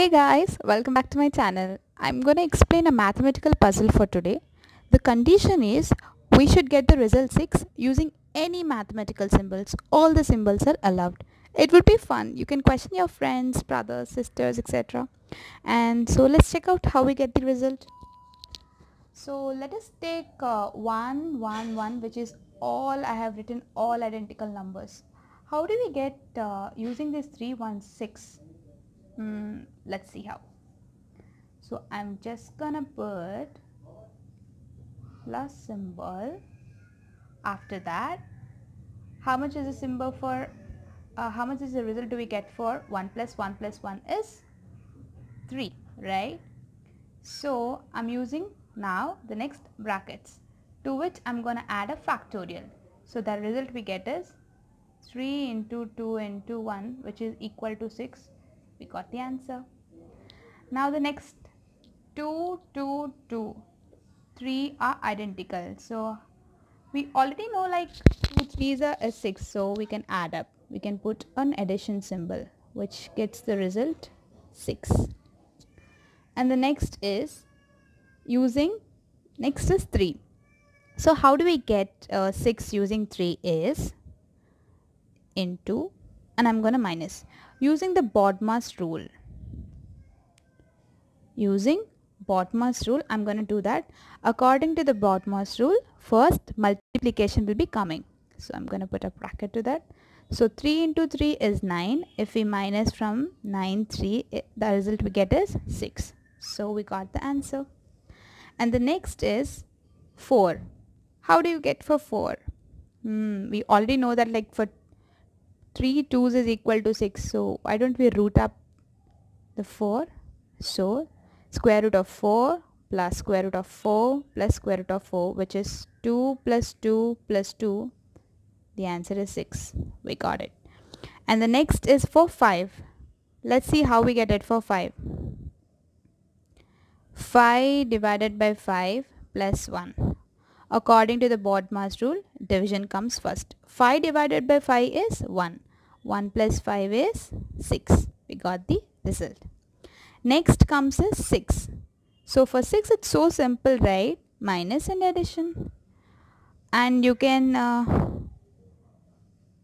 Hey guys, welcome back to my channel. I'm going to explain a mathematical puzzle for today. The condition is we should get the result 6 using any mathematical symbols. All the symbols are allowed. It would be fun. You can question your friends, brothers, sisters, etc. And so let's check out how we get the result. So let us take uh, 1, 1, 1 which is all I have written all identical numbers. How do we get uh, using this 3, 1, 6? Hmm, let's see how. So I'm just gonna put plus symbol. After that, how much is the symbol for, uh, how much is the result do we get for 1 plus 1 plus 1 is 3, right? So I'm using now the next brackets to which I'm gonna add a factorial. So the result we get is 3 into 2 into 1 which is equal to 6 we got the answer. Now the next 2, 2, 2, 3 are identical. So we already know like 2 3s are 6 so we can add up. We can put an addition symbol which gets the result 6. And the next is using, next is 3. So how do we get uh, 6 using 3 is into and I'm going to minus using the BODMAS rule. Using BODMAS rule, I'm going to do that. According to the BODMAS rule, first multiplication will be coming. So I'm going to put a bracket to that. So 3 into 3 is 9. If we minus from 9, 3, it, the result we get is 6. So we got the answer. And the next is 4. How do you get for 4? Hmm, we already know that like for 3 2's is equal to 6 so why don't we root up the 4 so square root of 4 plus square root of 4 plus square root of 4 which is 2 plus 2 plus 2 the answer is 6 we got it. And the next is for 5 let's see how we get it for 5 5 divided by 5 plus 1 According to the BODMAS rule, division comes first. 5 divided by 5 is 1. 1 plus 5 is 6. We got the result. Next comes is 6. So for 6 it's so simple, right? Minus and addition. And you can, uh,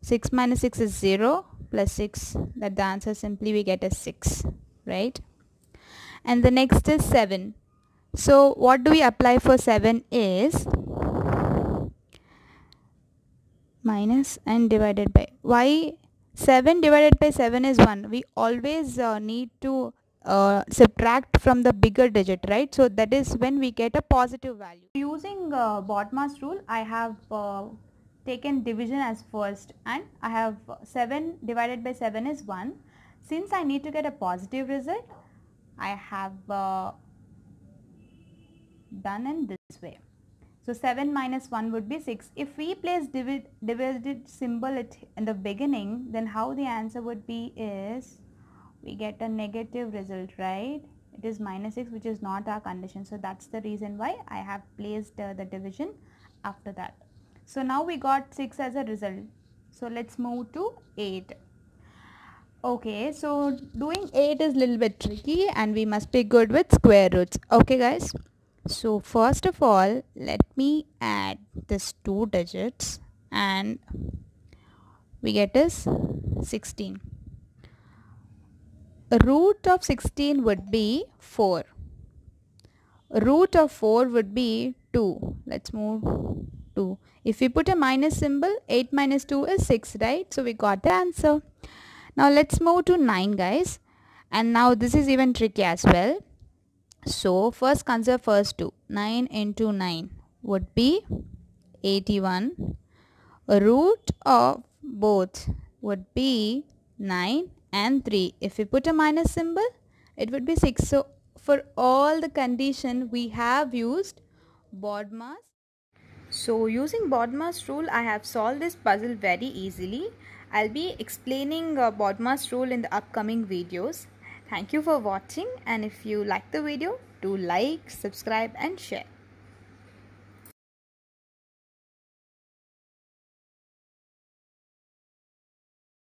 6 minus 6 is 0 plus 6. That the answer simply we get is 6, right? And the next is 7. So what do we apply for 7 is minus and divided by why 7 divided by 7 is 1 we always uh, need to uh, subtract from the bigger digit right? So that is when we get a positive value. Using uh, BODMAS rule I have uh, taken division as first and I have 7 divided by 7 is 1 since I need to get a positive result I have uh, done in this way so 7 minus 1 would be 6. If we place divid divided symbol in the beginning, then how the answer would be is, we get a negative result, right? It is minus 6 which is not our condition. So that's the reason why I have placed uh, the division after that. So now we got 6 as a result. So let's move to 8. Okay, so doing 8 is little bit tricky and we must be good with square roots. Okay guys. So first of all, let me add this two digits and we get is 16. Root of 16 would be 4. Root of 4 would be 2. Let's move 2. If we put a minus symbol, 8 minus 2 is 6, right? So we got the answer. Now let's move to 9 guys. And now this is even tricky as well. So first consider first two. 9 into 9 would be 81. Root of both would be 9 and 3. If we put a minus symbol, it would be 6. So for all the condition we have used BODMAS. So using BODMAS rule I have solved this puzzle very easily. I'll be explaining uh, BODMAS rule in the upcoming videos. Thank you for watching and if you like the video, do like, subscribe and share.